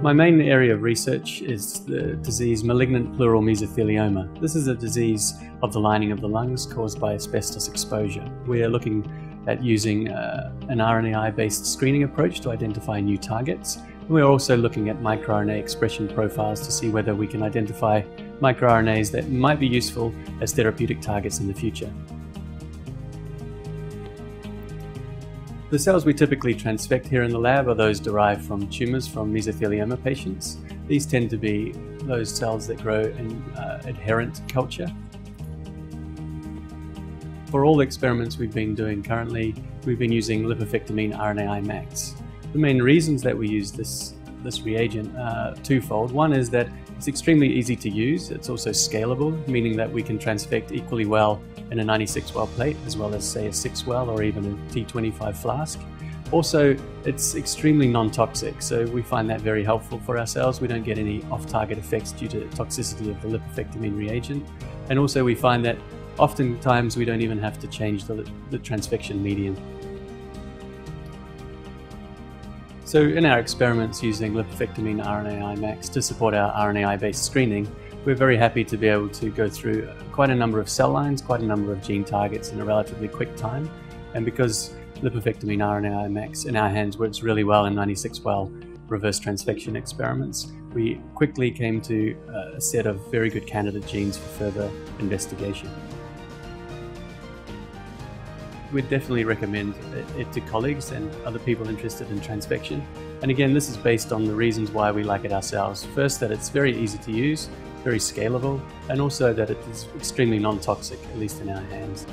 My main area of research is the disease malignant pleural mesothelioma. This is a disease of the lining of the lungs caused by asbestos exposure. We are looking at using uh, an RNAi based screening approach to identify new targets. We're also looking at microRNA expression profiles to see whether we can identify microRNAs that might be useful as therapeutic targets in the future. The cells we typically transfect here in the lab are those derived from tumours from mesothelioma patients. These tend to be those cells that grow in uh, adherent culture. For all the experiments we've been doing currently, we've been using lipofectamine RNAiMAX. The main reasons that we use this, this reagent are twofold. One is that it's extremely easy to use. It's also scalable, meaning that we can transfect equally well in a 96 well plate as well as say a 6 well or even a T25 flask. Also, it's extremely non-toxic, so we find that very helpful for ourselves. We don't get any off-target effects due to toxicity of the lipofectamine reagent. And also we find that oftentimes we don't even have to change the, the transfection medium. So in our experiments using lipofectamine RNAiMAX to support our RNAi-based screening, we're very happy to be able to go through quite a number of cell lines, quite a number of gene targets in a relatively quick time. And because lipofectamine RNAiMAX in our hands works really well in 96 well reverse transfection experiments, we quickly came to a set of very good candidate genes for further investigation. We'd definitely recommend it to colleagues and other people interested in transfection. And again, this is based on the reasons why we like it ourselves. First, that it's very easy to use, very scalable, and also that it is extremely non-toxic, at least in our hands.